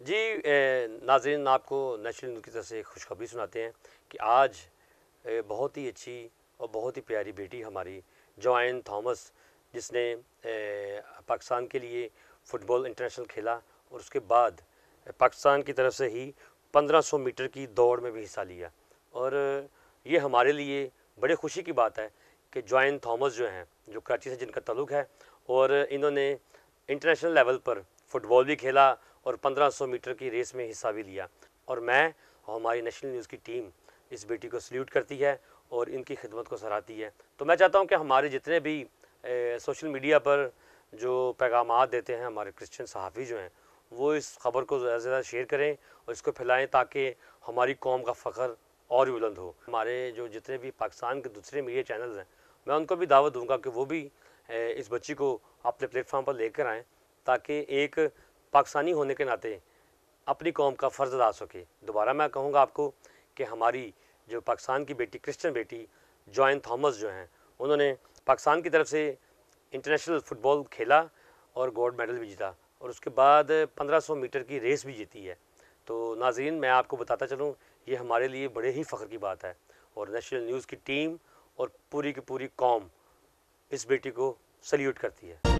नाजरीन, आपको national news की तरफ़ से खुशखबरी सुनाते हैं कि आज बहुत ही अच्छी और बहुत ही प्यारी बेटी हमारी, जोइन थॉमस, जिसने पाकिस्तान के लिए फ़ुटबॉल इंटरनेशनल खेला और उसके बाद पाकिस्तान की तरफ़ से ही 1500 मीटर की दौड़ में भी हिस्सा लिया। और, ये हमारे लिए बड़े खुशी की बात है कि जॉइन थॉमस जो हैं, जो कराची से जिनका तल्लुक़ है, और इन्होंने इंटरनेशनल लेवल पर फ़ुटबॉल भी खेला और 1500 मीटर की रेस में हिस्सा भी लिया। और मैं और हमारी नेशनल न्यूज़ की टीम इस बेटी को सल्यूट करती है और इनकी खिदमत को सराहती है। तो मैं चाहता हूँ कि हमारे जितने भी ए, सोशल मीडिया पर जो पैगाम देते हैं हमारे क्रिश्चियन सहाफ़ी जो हैं वो इस खबर को ज़्यादा से ज़्यादा शेयर करें और इसको फैलाएँ ताकि हमारी कौम का फ़ख्र और भी बुलंद हो। हमारे जो जितने भी पाकिस्तान के दूसरे मीडिया चैनल्स हैं मैं उनको भी दावत दूँगा कि वो भी इस बच्ची को अपने प्लेटफॉर्म पर लेकर आएँ ताकि एक पाकिस्तानी होने के नाते अपनी कौम का फ़र्ज़ अदा सके। दोबारा मैं कहूँगा आपको कि हमारी जो पाकिस्तान की बेटी, क्रिश्चियन बेटी, जॉइन थॉमस जो हैं, उन्होंने पाकिस्तान की तरफ़ से इंटरनेशनल फ़ुटबॉल खेला और गोल्ड मेडल भी जीता और उसके बाद 1500 मीटर की रेस भी जीती है। तो नाजरीन, मैं आपको बताता चलूँ, ये हमारे लिए बड़े ही फ़ख्र की बात है और नेशनल न्यूज़ की टीम और पूरी की पूरी कौम इस बेटी को सल्यूट करती है।